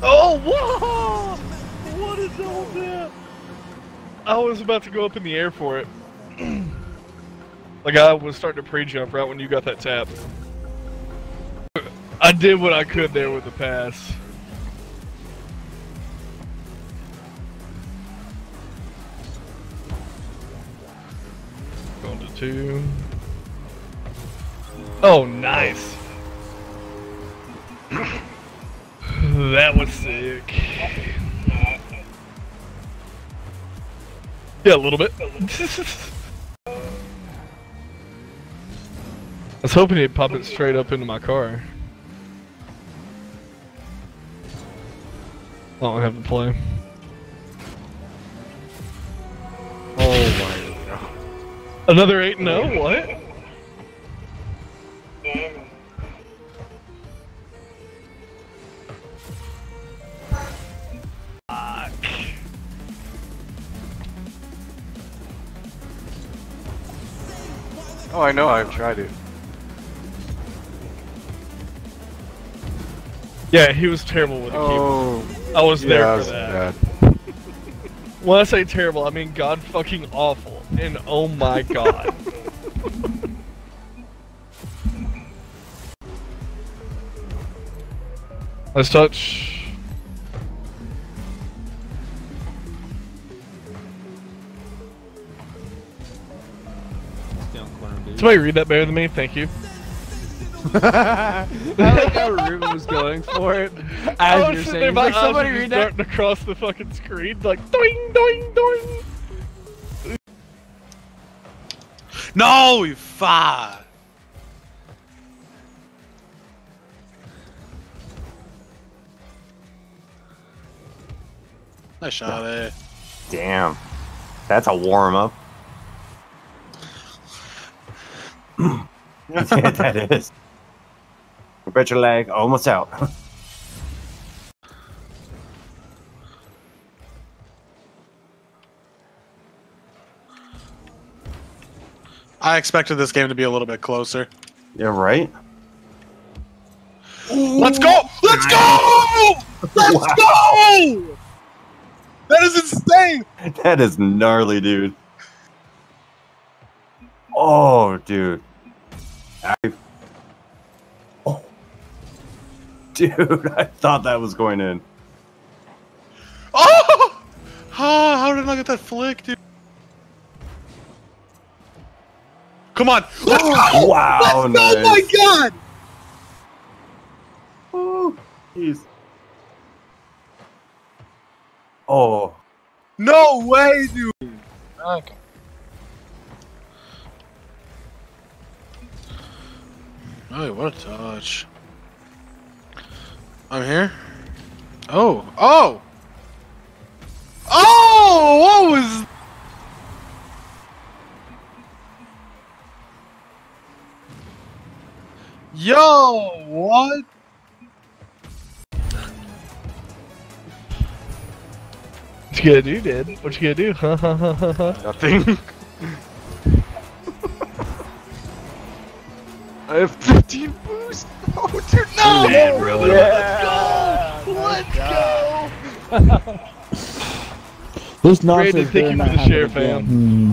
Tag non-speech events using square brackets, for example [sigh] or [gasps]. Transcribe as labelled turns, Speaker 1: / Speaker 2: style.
Speaker 1: Oh, whoa! What is all that? I was about to go up in the air for it. [clears throat] like I was starting to pre-jump right when you got that tap. I did what I could there with the pass. Going to two. Oh, nice. [clears throat] that was sick. Yeah, a little bit. [laughs] I was hoping he'd pop it straight up into my car. I don't have to play.
Speaker 2: Oh my god.
Speaker 1: Another 8 0? What?
Speaker 2: Oh, I know, I've tried it.
Speaker 1: Yeah, he was terrible with the
Speaker 2: Oh,
Speaker 1: keyboard. I was
Speaker 2: yeah,
Speaker 1: there for
Speaker 2: was
Speaker 1: that. [laughs] When I say terrible, I mean god fucking awful. And oh my god. [laughs] Let's touch. Somebody read that better than me, thank you. [laughs]
Speaker 3: I like how Ruben was going for it [laughs]
Speaker 1: I
Speaker 3: as
Speaker 1: was
Speaker 3: you're saying.
Speaker 1: there,
Speaker 3: He's
Speaker 1: my
Speaker 3: like, somebody read that.
Speaker 1: darting across the fucking screen, like doing, doing, doing.
Speaker 4: No, you fuck. Nice shot, eh?
Speaker 5: Damn. That's a warm up. [laughs] that is. Bet your leg almost out. [laughs]
Speaker 4: I expected this game to be a little bit closer.
Speaker 5: You're right.
Speaker 4: Let's go! Let's go! Let's go! That is insane!
Speaker 5: That is gnarly, dude. Oh, dude. I... [laughs] Oh. Dude, I thought that was going in.
Speaker 4: Oh! Ah, how did I get that flick, dude? Come on! [gasps] Let's go!
Speaker 5: Wow,
Speaker 4: Let's go!
Speaker 5: nice.
Speaker 4: my god!
Speaker 5: Oh, jeez. Oh,
Speaker 4: No way, dude! Okay. Oh, what a touch. I'm here. Oh, oh! Oh! What was. Yo, what?
Speaker 1: What you gonna do, dude? What you gonna do? [laughs]
Speaker 2: Nothing. I have 15 boost. [laughs] Oh, dude, no!
Speaker 1: Man, really?
Speaker 3: Yeah.
Speaker 1: Let's go!
Speaker 6: Those knocks
Speaker 1: Brandon,
Speaker 6: are
Speaker 1: thank you
Speaker 6: gonna
Speaker 1: for the
Speaker 6: happen
Speaker 1: share,
Speaker 6: again.
Speaker 1: fam.
Speaker 6: Hmm.